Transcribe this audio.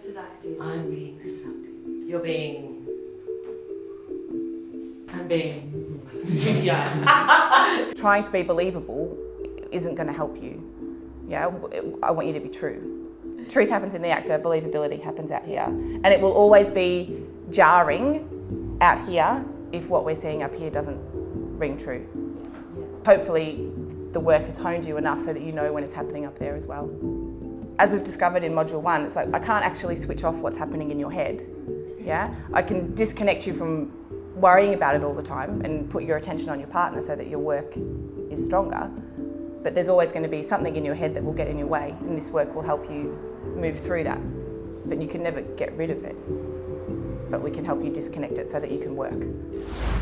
seductive. I'm being seductive. You're being. I'm being. yes. Trying to be believable isn't going to help you. Yeah, I want you to be true. Truth happens in the actor, believability happens out here. And it will always be jarring out here if what we're seeing up here doesn't ring true. Hopefully, the work has honed you enough so that you know when it's happening up there as well. As we've discovered in module one, it's like I can't actually switch off what's happening in your head. Yeah, I can disconnect you from worrying about it all the time and put your attention on your partner so that your work is stronger. But there's always going to be something in your head that will get in your way, and this work will help you move through that. But you can never get rid of it. But we can help you disconnect it so that you can work.